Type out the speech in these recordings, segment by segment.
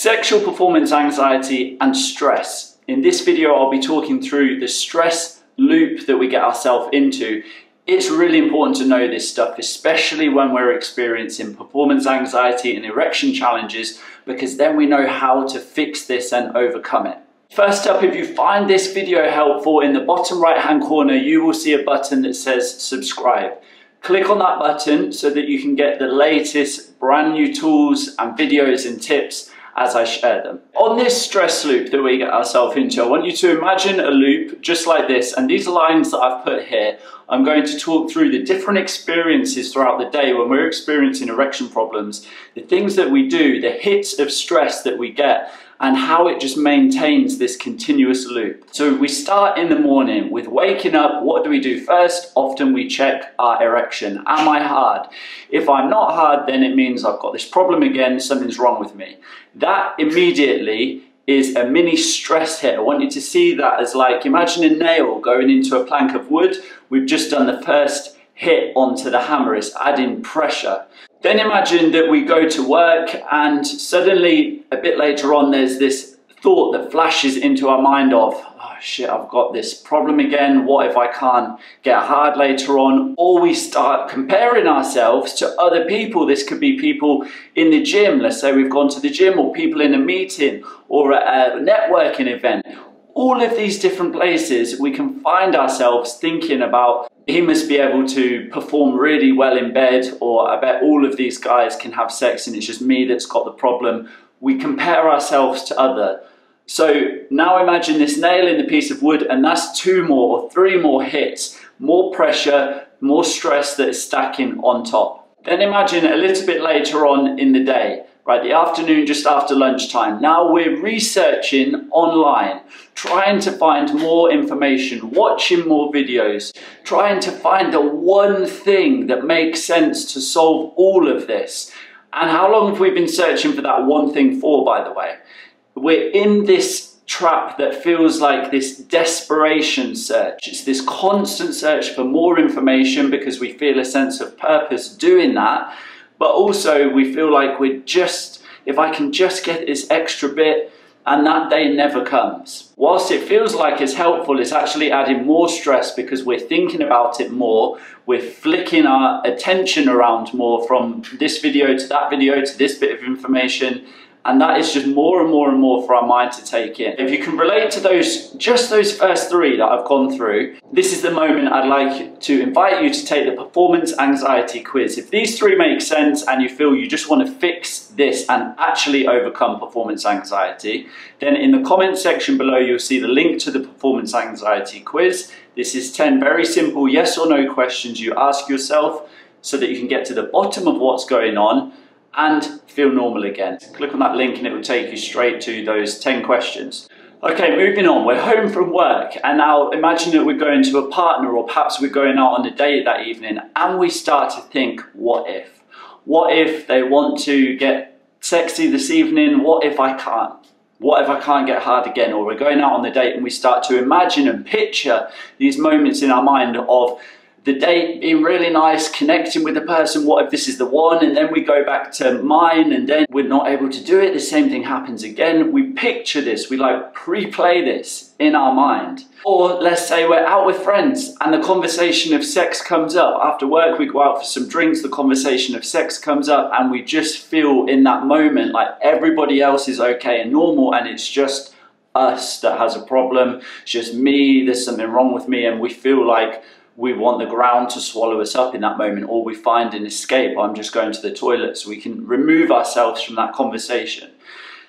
Sexual performance anxiety and stress. In this video, I'll be talking through the stress loop that we get ourselves into. It's really important to know this stuff, especially when we're experiencing performance anxiety and erection challenges, because then we know how to fix this and overcome it. First up, if you find this video helpful, in the bottom right hand corner, you will see a button that says subscribe. Click on that button so that you can get the latest brand new tools and videos and tips as I share them. On this stress loop that we get ourselves into, I want you to imagine a loop just like this, and these lines that I've put here, I'm going to talk through the different experiences throughout the day when we're experiencing erection problems, the things that we do, the hits of stress that we get, and how it just maintains this continuous loop. So we start in the morning with waking up. What do we do first? Often we check our erection. Am I hard? If I'm not hard, then it means I've got this problem again, something's wrong with me. That immediately is a mini stress hit. I want you to see that as like, imagine a nail going into a plank of wood. We've just done the first hit onto the hammer, it's adding pressure. Then imagine that we go to work and suddenly a bit later on there's this thought that flashes into our mind of, oh shit, I've got this problem again. What if I can't get hard later on? Or we start comparing ourselves to other people. This could be people in the gym. Let's say we've gone to the gym or people in a meeting or a networking event. All of these different places, we can find ourselves thinking about he must be able to perform really well in bed, or I bet all of these guys can have sex and it's just me that's got the problem. We compare ourselves to other. So now imagine this nail in the piece of wood, and that's two more or three more hits, more pressure, more stress that is stacking on top. Then imagine a little bit later on in the day, right, the afternoon just after lunchtime. Now we're researching online, trying to find more information, watching more videos, trying to find the one thing that makes sense to solve all of this. And how long have we been searching for that one thing for, by the way? We're in this trap that feels like this desperation search. It's this constant search for more information because we feel a sense of purpose doing that but also we feel like we're just, if I can just get this extra bit, and that day never comes. Whilst it feels like it's helpful, it's actually adding more stress because we're thinking about it more, we're flicking our attention around more from this video to that video to this bit of information, and that is just more and more and more for our mind to take in. If you can relate to those, just those first three that I've gone through, this is the moment I'd like to invite you to take the performance anxiety quiz. If these three make sense and you feel you just want to fix this and actually overcome performance anxiety, then in the comment section below you'll see the link to the performance anxiety quiz. This is 10 very simple yes or no questions you ask yourself so that you can get to the bottom of what's going on and feel normal again. Click on that link and it will take you straight to those 10 questions. Okay, moving on. We're home from work and now imagine that we're going to a partner or perhaps we're going out on a date that evening and we start to think, what if? What if they want to get sexy this evening? What if I can't? What if I can't get hard again? Or we're going out on the date and we start to imagine and picture these moments in our mind of the date being really nice, connecting with the person, what if this is the one, and then we go back to mine and then we're not able to do it, the same thing happens again. We picture this, we like pre-play this in our mind. Or let's say we're out with friends and the conversation of sex comes up. After work, we go out for some drinks, the conversation of sex comes up, and we just feel in that moment like everybody else is okay and normal, and it's just us that has a problem, it's just me, there's something wrong with me, and we feel like we want the ground to swallow us up in that moment or we find an escape. I'm just going to the toilet so we can remove ourselves from that conversation.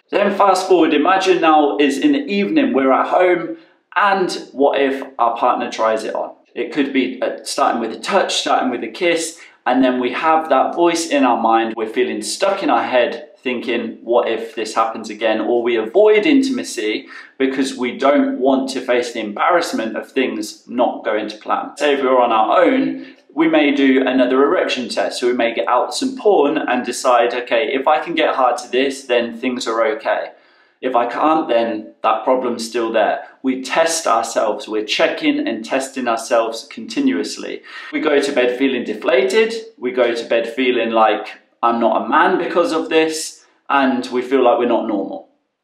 Then fast forward, imagine now is in the evening, we're at home and what if our partner tries it on? It could be uh, starting with a touch, starting with a kiss, and then we have that voice in our mind. We're feeling stuck in our head thinking, what if this happens again? Or we avoid intimacy because we don't want to face the embarrassment of things not going to plan. Say if we're on our own, we may do another erection test. So we may get out some porn and decide, okay, if I can get hard to this, then things are okay. If I can't, then that problem's still there. We test ourselves, we're checking and testing ourselves continuously. We go to bed feeling deflated, we go to bed feeling like I'm not a man because of this, and we feel like we're not normal.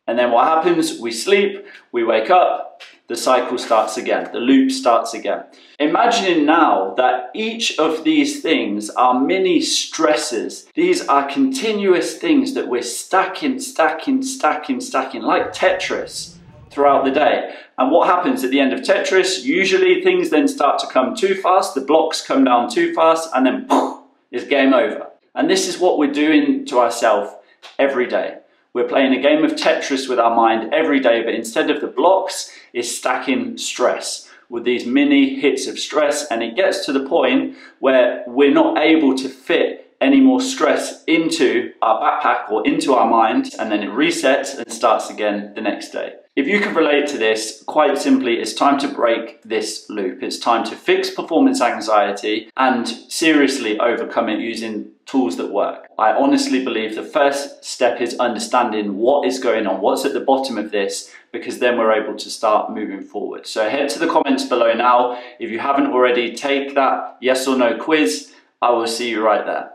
And then what happens? We sleep, we wake up, the cycle starts again, the loop starts again. Imagining now that each of these things are mini stresses. These are continuous things that we're stacking, stacking, stacking, stacking, like Tetris throughout the day. And what happens at the end of Tetris? Usually things then start to come too fast, the blocks come down too fast, and then poof, it's game over. And this is what we're doing to ourselves every day. We're playing a game of Tetris with our mind every day, but instead of the blocks, it's stacking stress with these mini hits of stress. And it gets to the point where we're not able to fit any more stress into our backpack or into our mind, and then it resets and starts again the next day. If you can relate to this, quite simply, it's time to break this loop. It's time to fix performance anxiety and seriously overcome it using tools that work. I honestly believe the first step is understanding what is going on, what's at the bottom of this, because then we're able to start moving forward. So head to the comments below now. If you haven't already, take that yes or no quiz. I will see you right there.